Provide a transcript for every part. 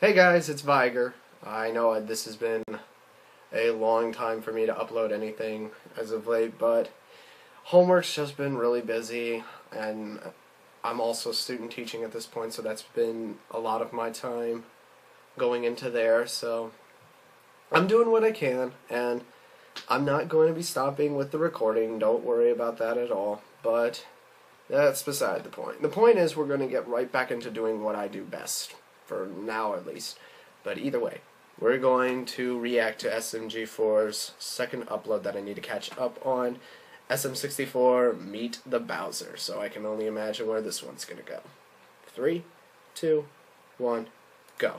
Hey guys, it's Viger. I know this has been a long time for me to upload anything as of late, but homework's just been really busy, and I'm also student teaching at this point, so that's been a lot of my time going into there, so I'm doing what I can, and I'm not going to be stopping with the recording, don't worry about that at all, but that's beside the point. The point is we're going to get right back into doing what I do best, for now at least, but either way. We're going to react to SMG4's second upload that I need to catch up on. SM64 Meet the Bowser. So I can only imagine where this one's going to go. Three, two, one, go.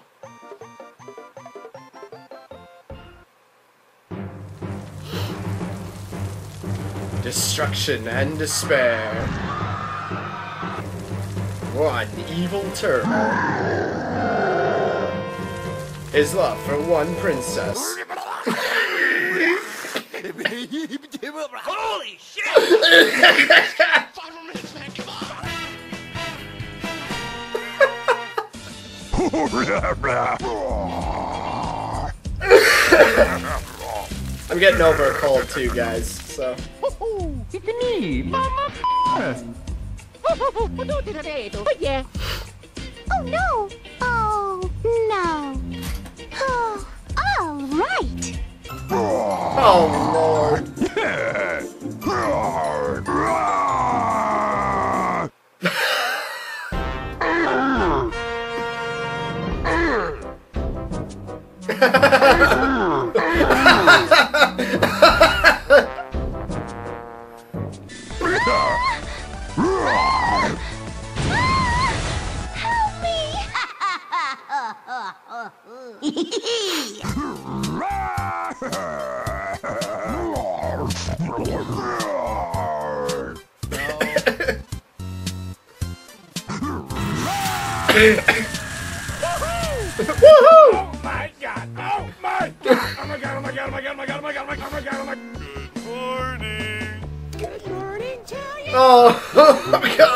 Destruction and despair. One evil turtle his love for one princess. Holy shit! I'm getting over a cold too, guys, so. It's me, Mama. Oh, yeah. Oh, no. Right. Oh, Lord. Oh, oh my god!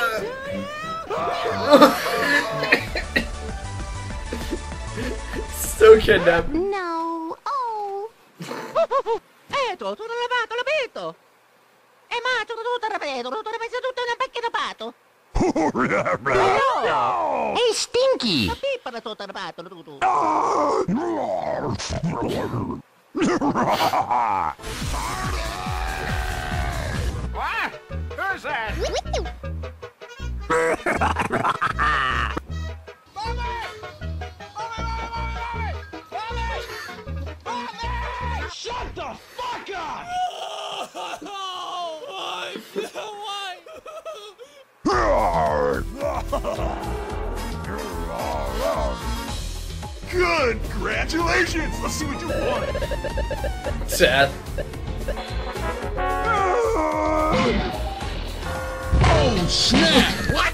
Still kidnapped. No. Oh. Eto, tutto lavato, l'abito. E ma tutto tutto rapido, tutto rapido, tutto nel pacchetto pato. No! Hey, Stinky! La pipa da tutto lavato, tutto. What? Who's that? Good! Congratulations! Let's see what you want! Seth. Oh, snap! What?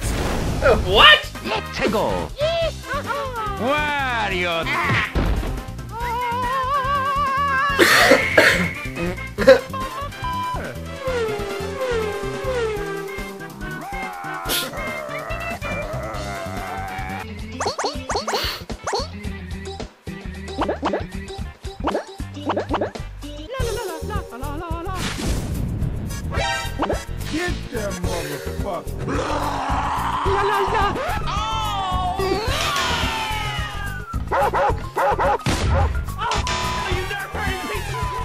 What? Let's go! Wario! Get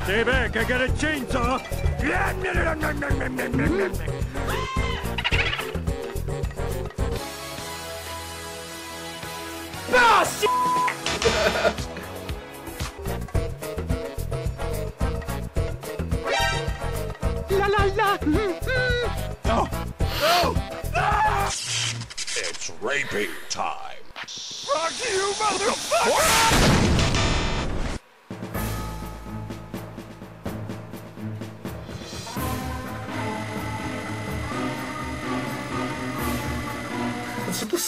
Stay back, I got a chainsaw. La It's raping time! Fuck you, motherfucker! This is the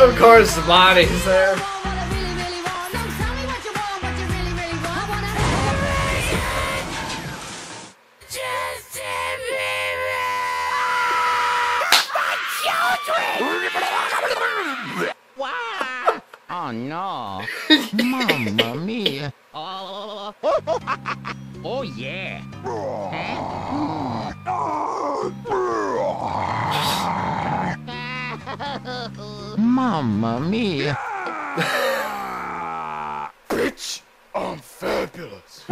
Of course, Bonnie's there. Wow! Oh no. Mamma mia. Oh, Oh yeah. Oh, mm. Mamma mia. Bitch, I'm fabulous.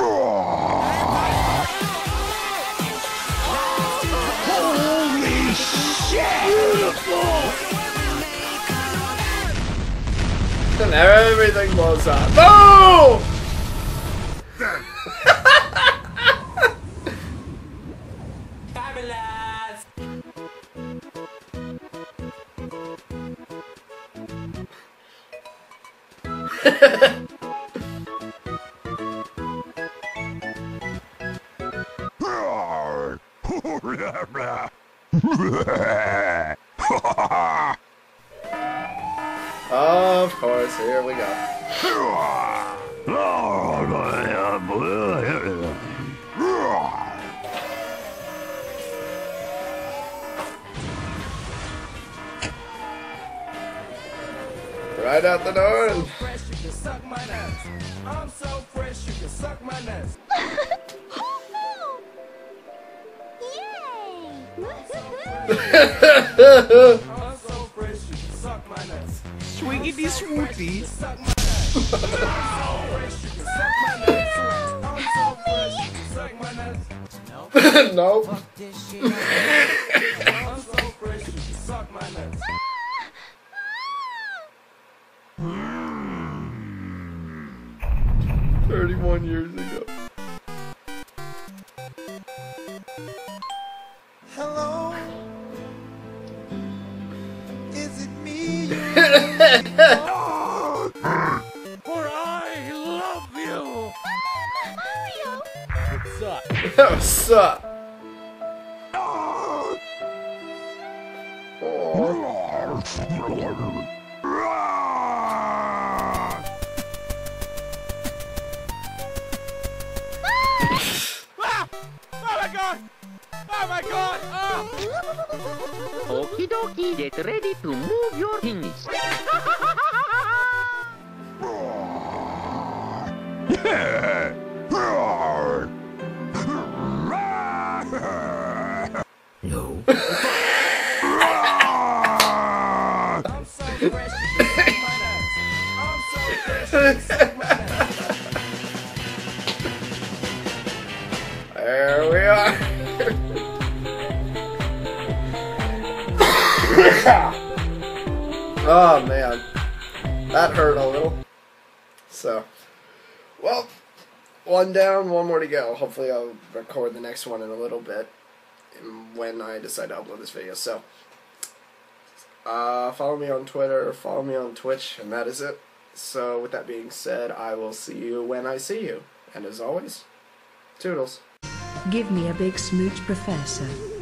Holy shit! Beautiful! And everything blows up. Oh! Of course, here we go. Right out the door. Suck my nuts. I'm so fresh, you can suck my nuts. Yay! I'm so fresh, 31 years ago. Hello. Is it me? for I love you. Mario. What's up? What's up? Dokie. Get ready to move your things. No. I'm so fresh, oh man, that hurt a little. So, well, one down, one more to go. Hopefully, I'll record the next one in a little bit when I decide to upload this video. So, uh, follow me on Twitter, follow me on Twitch, and that is it. So, with that being said, I will see you when I see you. And as always, toodles. Give me a big smooch, Professor.